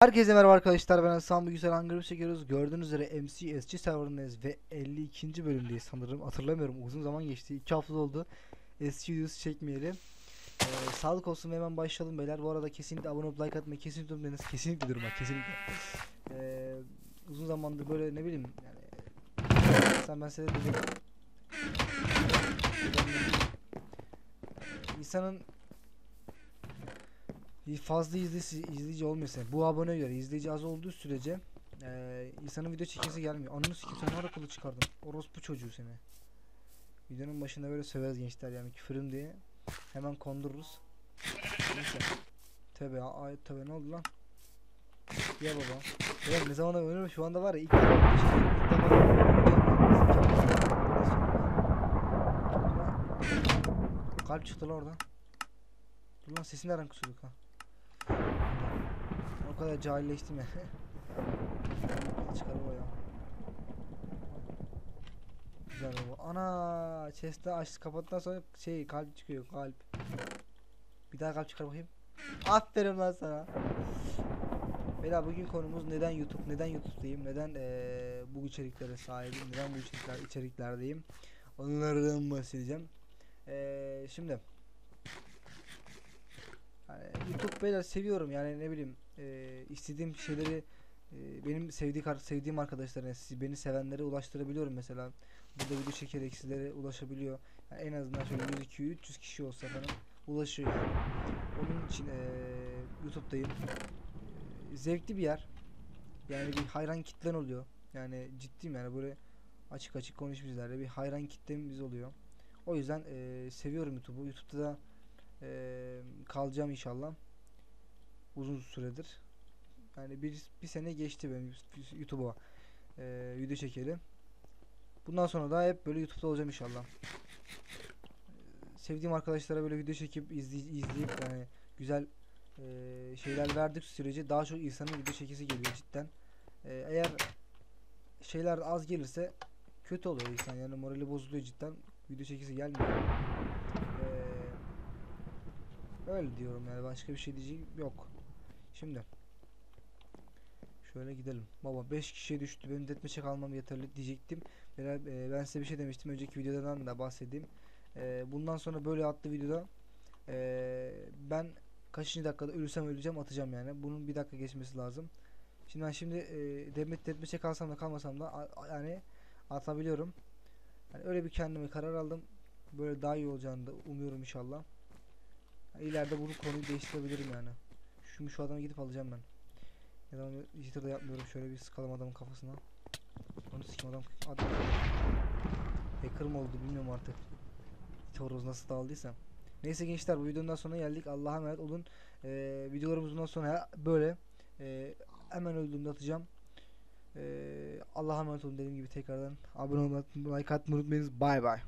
Herkese merhaba arkadaşlar ben Hasan. Bu güzel Hunger çekiyoruz. Gördüğünüz üzere MCSG serverındayız ve 52. bölümdeyiz sanırım. Hatırlamıyorum uzun zaman geçti. 2 hafta oldu. SG videosu çekmeyeli ee, Sağlık olsun ve hemen başlayalım. Beyler bu arada kesinlikle abone olup like atmayı kesinlikle unutmayınız kesinlikle bak kesinlikle. Ee, Uzun zamandır böyle ne bileyim yani Sen ben size dedim İnsanın fazla izleyici, izleyici olmuyorsa bu abone göre izleyici az olduğu sürece eee insanın video çekesi gelmiyor. Ananı sikim sen ara kılı çıkardın? Orospu çocuğu seni. Videonun başında böyle söveriz gençler yani küfürüm diye hemen kondururuz. Neyse. Tövbe ay tövbe ne oldu lan? Ya baba. Ya ne zaman oynuyorum şu anda var ya ilk defa video çekiyorum. İlk defa Kalp çıktı lan oradan. Dur lan sesi nereden kısıyorduk ha? O kadar cahilleştim ya. Çıkar o ya. Güzel baba. Ana chest'i açtı kapattıktan sonra şey kalp çıkıyor kalp. Bir daha kalp çıkar bakayım. Aferin lan sana. Beyler bugün konumuz neden YouTube, neden YouTube'dayım, neden eee bu içeriklere sahibim, neden bu içerikler, içeriklerdeyim. Onlardan bahsedeceğim. Eee şimdi yani YouTube beyler seviyorum yani ne bileyim eee istediğim şeyleri eee, benim sevdiği sevdiğim arkadaşlarına siz beni sevenlere ulaştırabiliyorum mesela. Burada video çekerek sizlere ulaşabiliyor. Yani en azından şöyle 100 200 300 kişi olsa falan ulaşıyor. Yani. onun için eee YouTube'dayım. Eee, zevkli bir yer. Yani bir hayran kitlen oluyor. Yani ciddiyim yani böyle açık açık konuşup sizlerle bir hayran kitlemiz oluyor o yüzden eee, seviyorum YouTube'u. YouTube'da da eee, kalacağım inşallah uzun süredir. Yani bir, bir sene geçti benim YouTube'a eee, video çekeli. Bundan sonra da hep böyle YouTube'da olacağım inşallah. Sevdiğim arkadaşlara böyle video çekip izley izleyip yani güzel eee, şeyler verdik sürece daha çok insanın video çekisi geliyor cidden. Eee, eğer şeyler az gelirse kötü oluyor insan yani morali bozuluyor cidden video çekisi gelmiyor Eee Öyle diyorum yani başka bir şey diyeceğim yok. Şimdi şöyle gidelim. Baba 5 kişiye düştü. Benim deathmatch'e kalmam yeterli diyecektim. Ben, e, ben size bir şey demiştim önceki videodan da bahsedeyim. E, bundan sonra böyle attı videoda e, ben kaçıncı dakikada ölürsem öleceğim atacağım yani. Bunun bir dakika geçmesi lazım. Şimdi ben şimdi e, deathmatch deathmatch'e kalsam da kalmasam da yani atabiliyorum. Yani öyle bir kendime karar aldım. Böyle daha iyi olacağını da umuyorum inşallah. Yani ileride bunu konuyu değiştirebilirim yani. Şu şu adamı gidip alacağım ben. Ya da onu jitter'da yapmıyorum. Şöyle bir sıkalım adamın kafasına. Onu sikeyim adam. Adam. Hacker mı oldu bilmiyorum artık. Horoz nasıl daldıysa. Neyse gençler bu videonun sonra geldik. Allah'a emanet olun. Ee, videolarımız sonra böyle. Ee, hemen öldüğümde atacağım. Ee, Allah'a emanet olun dediğim gibi tekrardan abone olmayı, like atmayı unutmayınız. Bay bay.